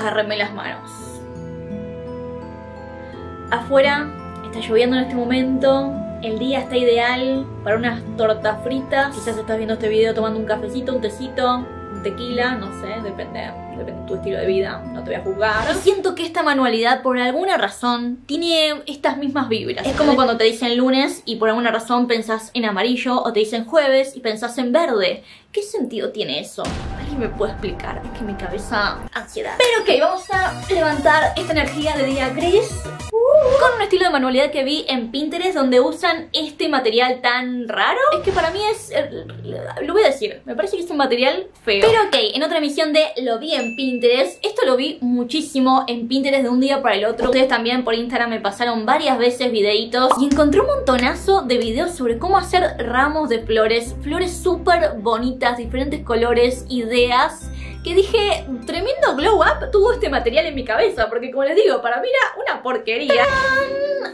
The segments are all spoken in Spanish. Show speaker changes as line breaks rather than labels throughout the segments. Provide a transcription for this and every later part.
agárrenme las manos. Afuera está lloviendo en este momento, el día está ideal para unas tortas fritas. Quizás estás viendo este video tomando un cafecito, un tecito, un tequila, no sé, depende, depende de tu estilo de vida, no te voy a juzgar. Siento que esta manualidad, por alguna razón, tiene estas mismas vibras. Es como cuando te dicen lunes y por alguna razón pensás en amarillo, o te dicen jueves y pensás en verde. ¿Qué sentido tiene eso? ¿Alguien me puede explicar? Es que mi cabeza... ansiedad. Pero ok, vamos a levantar esta energía de día gris con un estilo de manualidad que vi en Pinterest donde usan este material tan raro. Es que para mí es... Eh, lo voy a decir, me parece que es un material feo. Pero ok, en otra emisión de Lo vi en Pinterest, esto lo vi muchísimo en Pinterest de un día para el otro. Ustedes también por Instagram me pasaron varias veces videitos y encontré un montonazo de videos sobre cómo hacer ramos de flores, flores súper bonitas, diferentes colores, ideas que dije, tremendo glow up tuvo este material en mi cabeza, porque como les digo, para mí era una porquería.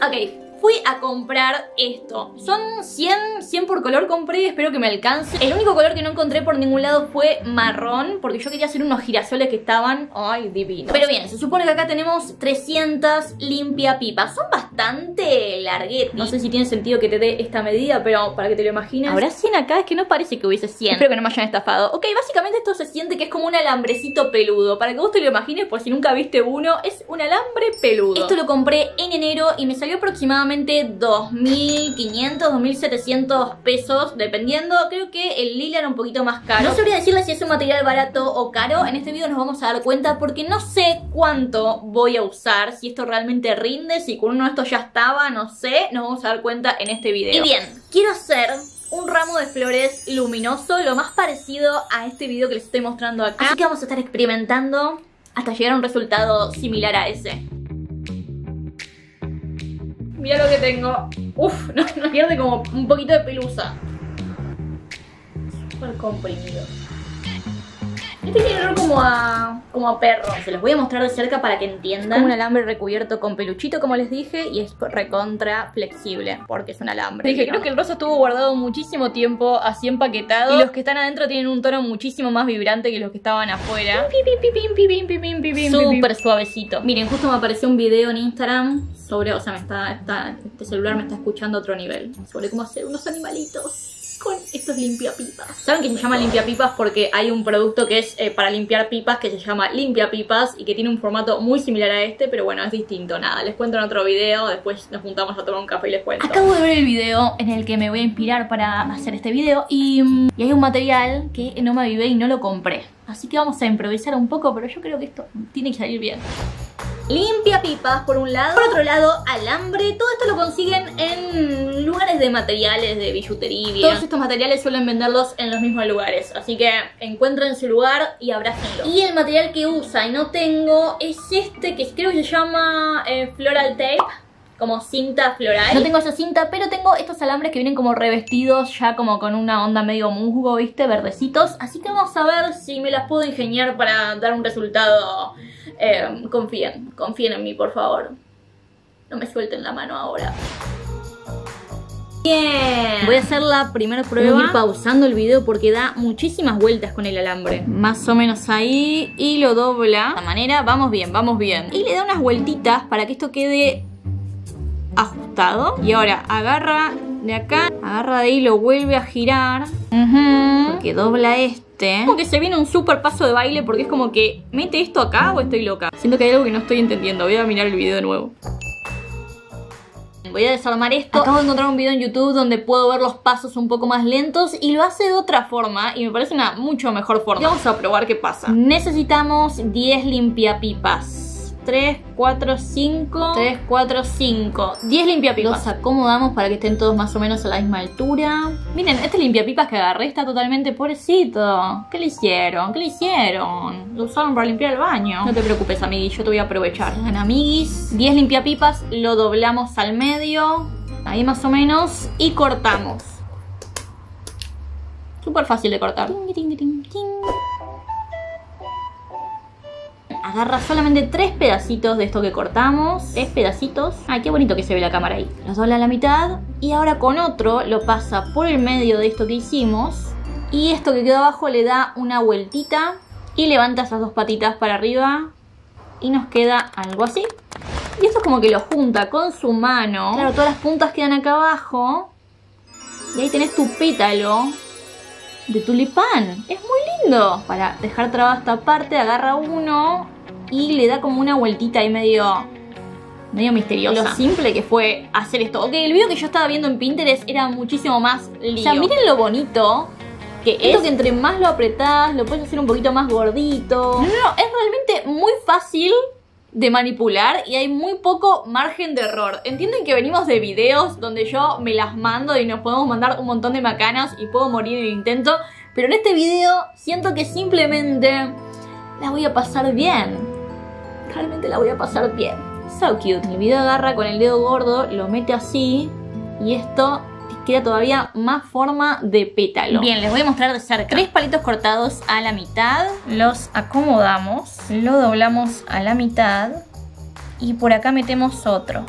Ok, fui a comprar esto. Son 100, 100 por color compré, espero que me alcance. El único color que no encontré por ningún lado fue marrón, porque yo quería hacer unos girasoles que estaban, ay, divinos. Pero bien, se supone que acá tenemos 300 limpia pipas. Son bastante larguetes. No sé si tiene sentido que te dé esta medida, pero para que te lo imagines. Habrá 100 acá, es que no parece que hubiese 100. Espero que no me hayan estafado. Ok, básicamente esto se siente que es como un alambrecito peludo. Para que vos te lo imagines, por si nunca viste uno, es un alambre peludo. Esto lo compré en enero y me salió aproximadamente 2.500, 2.700 pesos, dependiendo. Creo que el lila era un poquito más caro. No sabría decirles si es un material barato o caro. En este video nos vamos a dar cuenta porque no sé cuánto voy a usar, si esto realmente rinde, si con uno de estos ya estaba, no sé. Nos vamos a dar cuenta en este video. Y bien, quiero hacer un ramo de flores luminoso, lo más parecido a este video que les estoy mostrando acá. Así que vamos a estar experimentando hasta llegar a un resultado similar a ese. Mira lo que tengo. Uf, no, no pierde como un poquito de pelusa. Súper comprimido. Este tiene olor como a, como a perro. Se los voy a mostrar de cerca para que entiendan. como un alambre recubierto con peluchito, como les dije, y es recontra flexible, porque es un alambre. Dije, creo que el rosa estuvo guardado muchísimo tiempo, así empaquetado. Y los que están adentro tienen un tono muchísimo más vibrante que los que estaban afuera. Súper suavecito. Miren, justo me apareció un video en Instagram sobre, o sea, me está, está, este celular me está escuchando a otro nivel. Sobre cómo hacer unos animalitos con estos limpiapipas. ¿Saben que se llama limpiapipas? Porque hay un producto que es eh, para limpiar pipas que se llama limpiapipas y que tiene un formato muy similar a este, pero bueno, es distinto. Nada, les cuento en otro video, después nos juntamos a tomar un café y les cuento. Acabo de ver el video en el que me voy a inspirar para hacer este video y, mm, y hay un material que no me avivé y no lo compré. Así que vamos a improvisar un poco, pero yo creo que esto tiene que salir bien limpia pipas por un lado, por otro lado alambre, todo esto lo consiguen en lugares de materiales, de billutería. Todos estos materiales suelen venderlos en los mismos lugares, así que encuentren su lugar y abrácenlo. Y el material que usa y no tengo es este que creo que se llama eh, Floral Tape como cinta floral. No tengo esa cinta, pero tengo estos alambres que vienen como revestidos ya como con una onda medio musgo, ¿viste? Verdecitos. Así que vamos a ver si me las puedo ingeniar para dar un resultado eh, confíen, confíen en mí, por favor. No me suelten la mano ahora. Bien. Voy a hacer la primera prueba. Voy a ir pausando el video porque da muchísimas vueltas con el alambre. Más o menos ahí. Y lo dobla. De esta manera, vamos bien, vamos bien. Y le da unas vueltitas para que esto quede ajustado. Y ahora agarra de acá, agarra de ahí, lo vuelve a girar. Porque dobla esto como que se viene un super paso de baile porque es como que ¿mete esto acá o estoy loca? Siento que hay algo que no estoy entendiendo. Voy a mirar el video de nuevo. Voy a desarmar esto. Acabo de encontrar un video en YouTube donde puedo ver los pasos un poco más lentos y lo hace de otra forma y me parece una mucho mejor forma. vamos a probar qué pasa. Necesitamos 10 limpiapipas. 3, 4, 5 3, 4, 5 10 limpiapipas. Los acomodamos para que estén todos más o menos a la misma altura. Miren, este limpiapipas que agarré está totalmente pobrecito. ¿Qué le hicieron? ¿Qué le hicieron? Lo usaron para limpiar el baño. No te preocupes, amiguis, yo te voy a aprovechar. Bueno, amiguis. 10 limpiapipas, lo doblamos al medio. Ahí más o menos. Y cortamos. Súper fácil de cortar agarra solamente tres pedacitos de esto que cortamos. Tres pedacitos. Ay, qué bonito que se ve la cámara ahí. Los dobla a la mitad. Y ahora con otro lo pasa por el medio de esto que hicimos. Y esto que quedó abajo le da una vueltita. Y levanta esas dos patitas para arriba. y nos queda algo así. Y esto es como que lo junta con su mano. Claro, todas las puntas quedan acá abajo. Y ahí tenés tu pétalo de tulipán. Es muy lindo. Para dejar trabada esta parte, agarra uno y le da como una vueltita ahí medio medio misteriosa. Lo simple que fue hacer esto. Ok, el video que yo estaba viendo en Pinterest era muchísimo más lío. O sea, miren lo bonito que es. que entre más lo apretás, lo puedes hacer un poquito más gordito. No, no, no, es realmente muy fácil de manipular y hay muy poco margen de error. Entienden que venimos de videos donde yo me las mando y nos podemos mandar un montón de macanas y puedo morir en el intento, pero en este video siento que simplemente la voy a pasar bien. Realmente la voy a pasar bien. So cute. El video agarra con el dedo gordo, lo mete así y esto queda todavía más forma de pétalo. Bien, les voy a mostrar de cerca. Tres palitos cortados a la mitad. Los acomodamos, lo doblamos a la mitad y por acá metemos otro.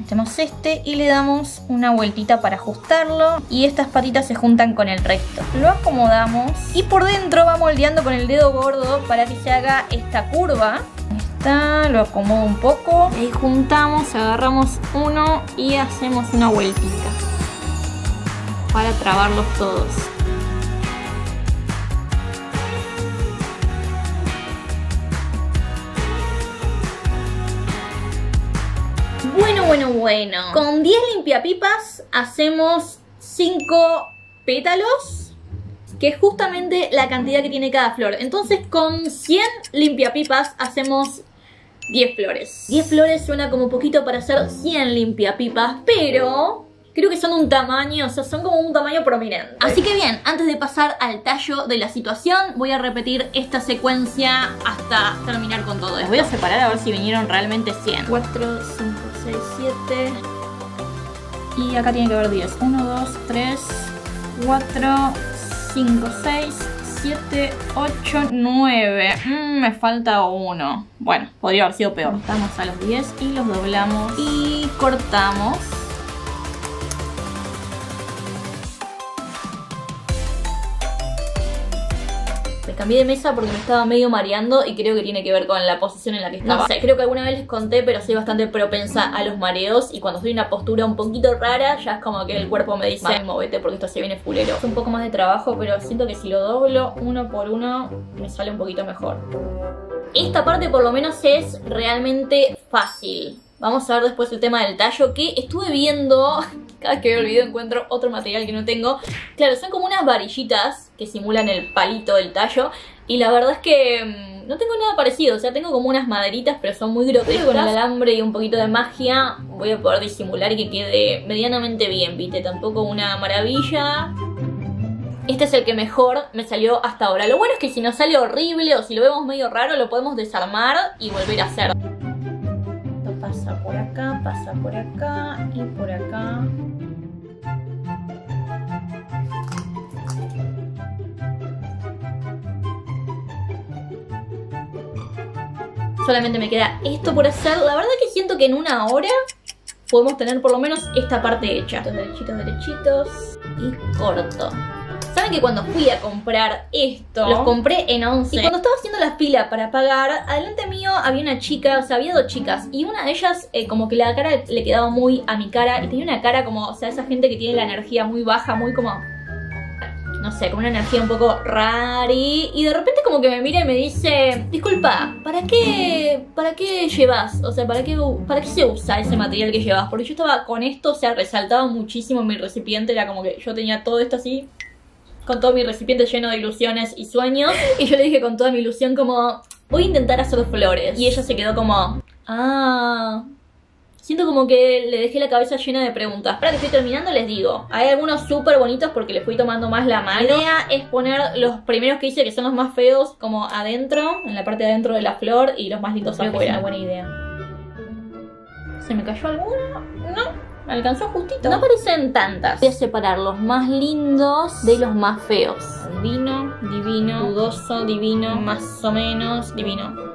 Metemos este y le damos una vueltita para ajustarlo y estas patitas se juntan con el resto. Lo acomodamos y por dentro va moldeando con el dedo gordo para que se haga esta curva. Lo acomodo un poco. Y juntamos, agarramos uno y hacemos una vueltita para trabarlos todos. Bueno, bueno, bueno. Con 10 limpiapipas hacemos 5 pétalos, que es justamente la cantidad que tiene cada flor. Entonces con 100 limpiapipas hacemos 10 flores. 10 flores suena como poquito para hacer 100 limpiapipas, pero creo que son un tamaño, o sea, son como un tamaño prominente. Así que bien, antes de pasar al tallo de la situación, voy a repetir esta secuencia hasta terminar con todo esto. voy a separar a ver si vinieron realmente 100. 4, 5, 6, 7... Y acá tiene que haber 10. 1, 2, 3, 4, 5, 6, 7, 8, 9. me falta uno. Bueno, podría haber sido peor. Estamos a los 10 y los doblamos y cortamos. Cambié de mesa porque me estaba medio mareando y creo que tiene que ver con la posición en la que estaba. No sé, creo que alguna vez les conté, pero soy bastante propensa a los mareos y cuando estoy en una postura un poquito rara, ya es como que el cuerpo me dice, movete porque esto se viene fulero. Es un poco más de trabajo, pero siento que si lo doblo uno por uno, me sale un poquito mejor. Esta parte por lo menos es realmente fácil. Vamos a ver después el tema del tallo que estuve viendo, cada vez que veo el video encuentro otro material que no tengo. Claro, son como unas varillitas que simulan el palito del tallo y la verdad es que mm, no tengo nada parecido, o sea, tengo como unas maderitas pero son muy grotescas. Con el alambre y un poquito de magia voy a poder disimular y que quede medianamente bien, ¿viste? Tampoco una maravilla. Este es el que mejor me salió hasta ahora. Lo bueno es que si nos sale horrible o si lo vemos medio raro lo podemos desarmar y volver a hacer pasa por acá, pasa por acá y por acá. Solamente me queda esto por hacer. La verdad que siento que en una hora podemos tener por lo menos esta parte hecha. Derechitos, derechitos y corto. ¿Saben que cuando fui a comprar esto, los compré en 11? Y cuando estaba haciendo la fila para pagar, adelante mío había una chica, o sea, había dos chicas. Y una de ellas, eh, como que la cara le quedaba muy a mi cara. Y tenía una cara como, o sea, esa gente que tiene la energía muy baja, muy como no sé, como una energía un poco rari. Y de repente como que me mira y me dice, disculpa, ¿para qué, para qué llevas? O sea, ¿para qué, ¿para qué se usa ese material que llevas? Porque yo estaba con esto, o sea, resaltaba muchísimo mi recipiente, era como que yo tenía todo esto así con todo mi recipiente lleno de ilusiones y sueños. Y yo le dije con toda mi ilusión como, voy a intentar hacer flores. Y ella se quedó como, ah... Siento como que le dejé la cabeza llena de preguntas. Para que estoy terminando les digo, hay algunos súper bonitos porque le fui tomando más la mano. La idea es poner los primeros que hice, que son los más feos, como adentro, en la parte de adentro de la flor, y los más lindos Creo afuera. es una buena idea. ¿Se me cayó alguno? No alcanzó justito. No aparecen tantas. Voy a separar los más lindos de los más feos. Divino, divino, dudoso, divino, más o menos, divino.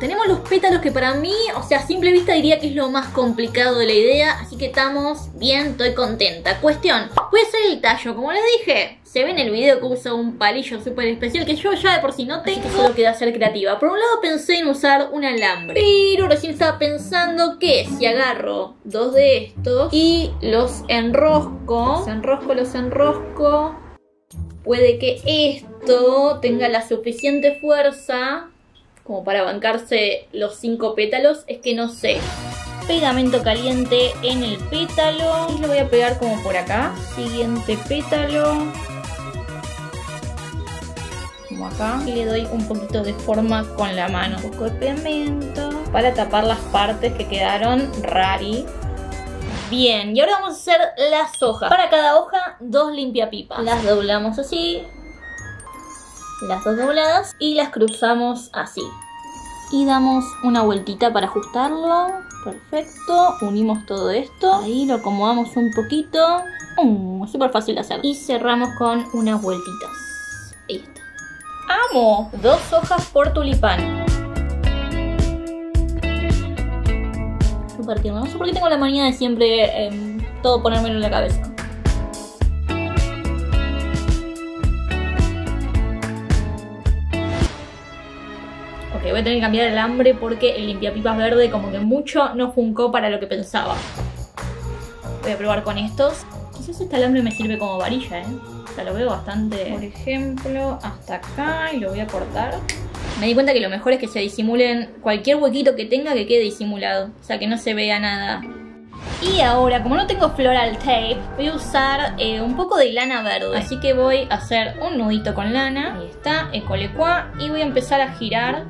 Tenemos los pétalos que para mí, o sea, a simple vista diría que es lo más complicado de la idea, así que estamos bien, estoy contenta. Cuestión, voy a hacer el tallo, como les dije, Se ve en el video que uso un palillo súper especial que yo ya de por sí no tengo. que solo queda ser creativa. Por un lado pensé en usar un alambre. Pero recién estaba pensando que si agarro dos de estos y los enrosco, los enrosco, los enrosco, puede que esto tenga la suficiente fuerza como para bancarse los cinco pétalos. Es que no sé pegamento caliente en el pétalo y lo voy a pegar como por acá siguiente pétalo acá. Y le doy un poquito de forma con la mano. Un poco para tapar las partes que quedaron rari. Bien y ahora vamos a hacer las hojas. Para cada hoja dos limpiapipas las doblamos así. Las dos dobladas. Y las cruzamos así. Y damos una vueltita para ajustarlo. Perfecto. Unimos todo esto. Ahí lo acomodamos un poquito. Uh, súper fácil de hacer. Y cerramos con unas vueltitas. Ahí está amo dos hojas por tulipán súper tierno no sé por qué tengo la manía de siempre eh, todo ponérmelo en la cabeza voy a tener que cambiar el hambre porque el limpiapipas verde como que mucho no funcó para lo que pensaba. Voy a probar con estos. Quizás este alambre me sirve como varilla, ¿eh? O sea, lo veo bastante... Por ejemplo, hasta acá y lo voy a cortar. Me di cuenta que lo mejor es que se disimulen cualquier huequito que tenga que quede disimulado. O sea, que no se vea nada. Y ahora, como no tengo floral tape, voy a usar eh, un poco de lana verde. Así que voy a hacer un nudito con lana. Ahí está, ecolecua. Y voy a empezar a girar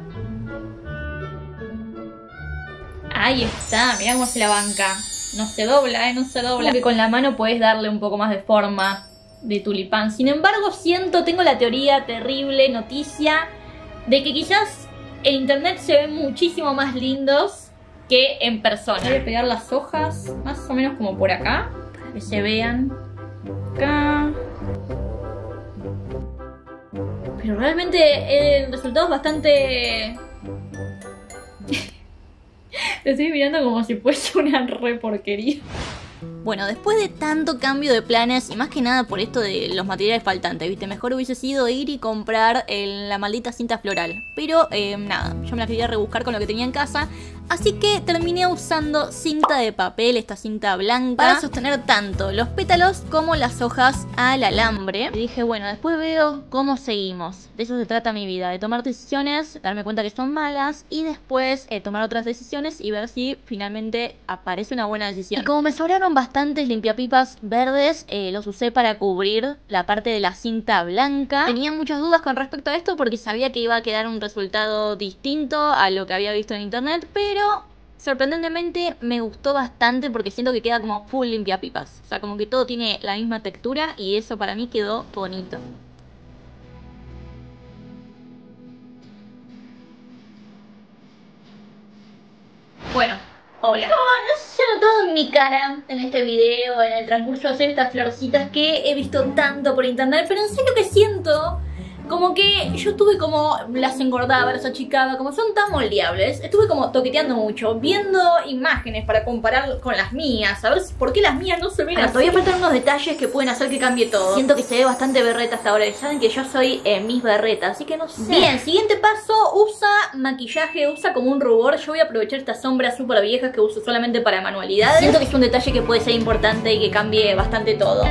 Ahí está, mirá cómo se la banca. No se dobla, ¿eh? No se dobla. que con la mano puedes darle un poco más de forma de tulipán. Sin embargo, siento, tengo la teoría terrible, noticia, de que quizás en internet se ven muchísimo más lindos que en persona. Voy a pegar las hojas más o menos como por acá, para que se vean. Acá. Pero realmente el resultado es bastante te estoy mirando como si fuese una re porquería. Bueno, después de tanto cambio de planes y más que nada por esto de los materiales faltantes, viste, mejor hubiese sido ir y comprar la maldita cinta floral. Pero eh, nada, yo me la quería rebuscar con lo que tenía en casa Así que terminé usando cinta de papel, esta cinta blanca, para sostener tanto los pétalos como las hojas al alambre. Y dije, bueno, después veo cómo seguimos. De eso se trata mi vida, de tomar decisiones, darme cuenta que son malas y después eh, tomar otras decisiones y ver si finalmente aparece una buena decisión. Y como me sobraron bastantes limpiapipas verdes, eh, los usé para cubrir la parte de la cinta blanca. Tenía muchas dudas con respecto a esto porque sabía que iba a quedar un resultado distinto a lo que había visto en internet, pero pero sorprendentemente me gustó bastante porque siento que queda como full limpia pipas. O sea, como que todo tiene la misma textura y eso para mí quedó bonito. Bueno, hola. No sé si se notado en mi cara en este video, en el transcurso de hacer estas florcitas que he visto tanto por internet, pero en serio que siento como que yo estuve como, las engordaba, las achicaba, como son tan moldeables, estuve como toqueteando mucho, viendo imágenes para comparar con las mías, a ver por qué las mías no se ven así. Todavía faltan unos detalles que pueden hacer que cambie todo. Siento que se ve bastante berreta hasta ahora, y saben que yo soy eh, mis berretas, así que no sé. Bien, siguiente paso, usa maquillaje, usa como un rubor, yo voy a aprovechar estas sombras súper viejas que uso solamente para manualidades. Siento que es un detalle que puede ser importante y que cambie bastante todo.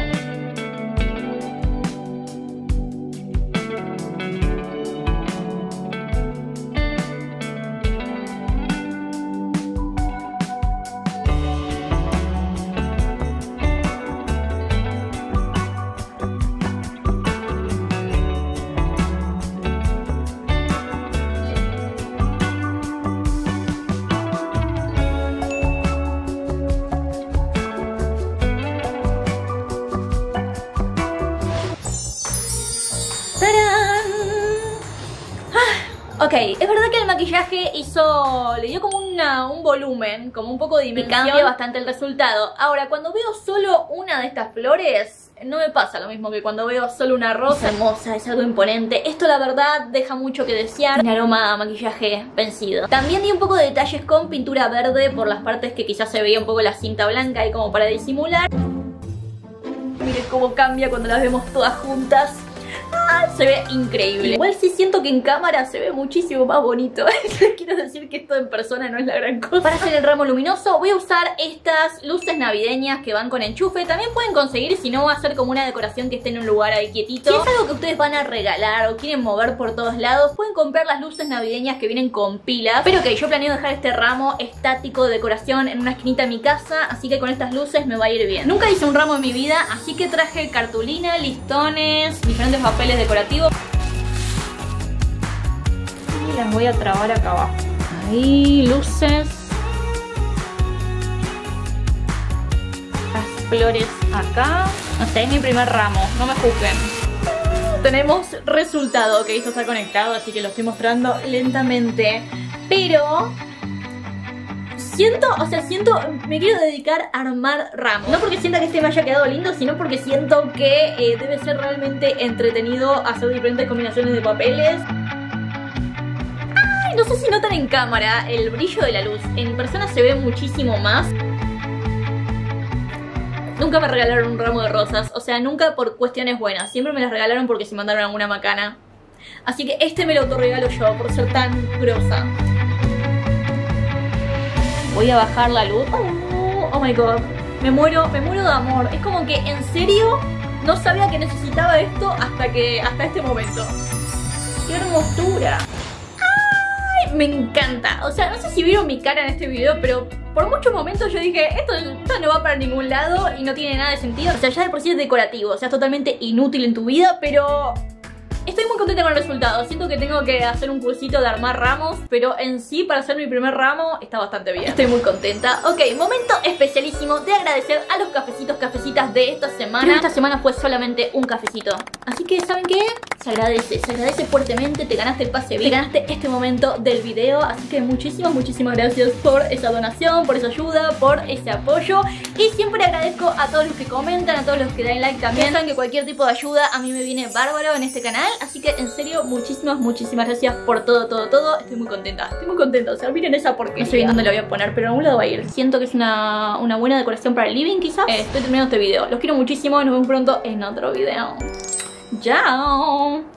Maquillaje hizo, le dio como una, un volumen, como un poco de dimensión. Y cambia bastante el resultado. Ahora, cuando veo solo una de estas flores, no me pasa lo mismo que cuando veo solo una rosa hermosa, es algo imponente. Esto la verdad deja mucho que desear. Un aroma a maquillaje vencido. También di un poco de detalles con pintura verde por las partes que quizás se veía un poco la cinta blanca y como para disimular. Miren cómo cambia cuando las vemos todas juntas se ve increíble. Igual sí siento que en cámara se ve muchísimo más bonito. Quiero decir que esto en persona no es la gran cosa. Para hacer el ramo luminoso voy a usar estas luces navideñas que van con enchufe. También pueden conseguir, si no va a ser como una decoración que esté en un lugar ahí quietito. Si es algo que ustedes van a regalar o quieren mover por todos lados, pueden comprar las luces navideñas que vienen con pilas. Pero que yo planeo dejar este ramo estático de decoración en una esquinita de mi casa, así que con estas luces me va a ir bien. Nunca hice un ramo en mi vida, así que traje cartulina, listones, diferentes papeles decorativos. Y las voy a trabar acá abajo. Ahí, luces. Las flores acá. No sé, es mi primer ramo, no me juzguen. Tenemos resultado, que esto está conectado, así que lo estoy mostrando lentamente. Pero siento, o sea, siento, me quiero dedicar a armar ramos. No porque sienta que este me haya quedado lindo, sino porque siento que eh, debe ser realmente entretenido hacer diferentes combinaciones de papeles. Ay, no sé si notan en cámara el brillo de la luz. En persona se ve muchísimo más. Nunca me regalaron un ramo de rosas, o sea, nunca por cuestiones buenas. Siempre me las regalaron porque se mandaron alguna macana. Así que este me lo autorregalo yo por ser tan grosa. Voy a bajar la luz. Oh, oh, my god. Me muero, me muero de amor. Es como que en serio no sabía que necesitaba esto hasta que hasta este momento. ¡Qué hermosura! ¡Ay! Me encanta. O sea, no sé si vieron mi cara en este video, pero por muchos momentos yo dije, esto, esto, no va para ningún lado y no tiene nada de sentido. O sea, ya de por sí es decorativo, o sea, es totalmente inútil en tu vida, pero Estoy muy contenta con el resultado, siento que tengo que hacer un cursito de armar ramos, pero en sí para hacer mi primer ramo está bastante bien. Estoy muy contenta. Ok, momento especialísimo de agradecer a los cafecitos, cafecitas de esta semana. Esta semana fue solamente un cafecito. Así que, ¿saben qué? Se agradece, se agradece fuertemente, te ganaste el pase bien, te ganaste este momento del video, así que muchísimas, muchísimas gracias por esa donación, por esa ayuda, por ese apoyo y siempre agradezco a todos los que comentan, a todos los que dan like también. Saben que cualquier tipo de ayuda a mí me viene bárbaro en este canal Así que en serio, muchísimas, muchísimas gracias por todo, todo, todo. Estoy muy contenta, estoy muy contenta. O sea, miren esa porque No sé bien dónde la voy a poner, pero a algún lado va a ir. Siento que es una, una buena decoración para el living quizás. Eh, Estoy terminando este video. Los quiero muchísimo, nos vemos pronto en otro video. Chao